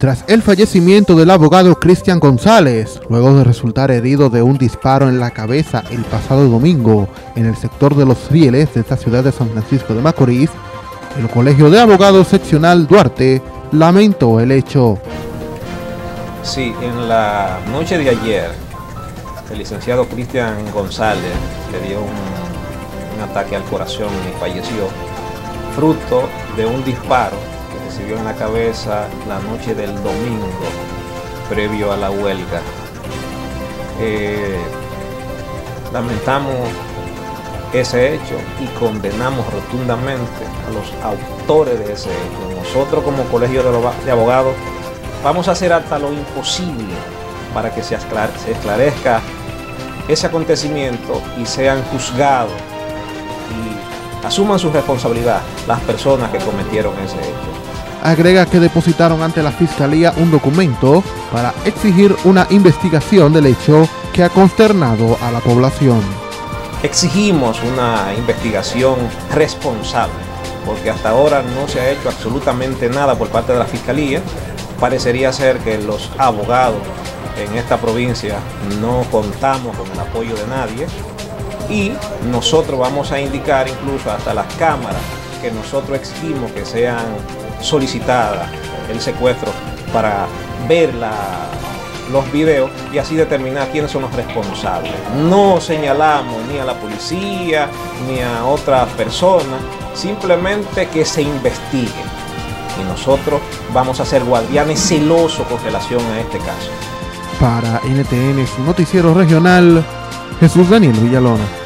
tras el fallecimiento del abogado Cristian González, luego de resultar herido de un disparo en la cabeza el pasado domingo en el sector de los rieles de esta ciudad de San Francisco de Macorís, el Colegio de Abogados Seccional Duarte lamentó el hecho. Sí, en la noche de ayer, el licenciado Cristian González le dio un, un ataque al corazón y falleció, fruto de un disparo recibió en la cabeza la noche del domingo previo a la huelga. Eh, lamentamos ese hecho y condenamos rotundamente a los autores de ese hecho. Nosotros como colegio de abogados vamos a hacer hasta lo imposible para que se esclarezca ese acontecimiento y sean juzgados asuman su responsabilidad las personas que cometieron ese hecho agrega que depositaron ante la Fiscalía un documento para exigir una investigación del hecho que ha consternado a la población. Exigimos una investigación responsable, porque hasta ahora no se ha hecho absolutamente nada por parte de la Fiscalía. Parecería ser que los abogados en esta provincia no contamos con el apoyo de nadie y nosotros vamos a indicar incluso hasta las cámaras que nosotros exigimos que sean solicitadas el secuestro para ver los videos y así determinar quiénes son los responsables. No señalamos ni a la policía ni a otra persona, simplemente que se investigue. Y nosotros vamos a ser guardianes celosos con relación a este caso. Para NTN, su noticiero regional, Jesús Daniel Villalona.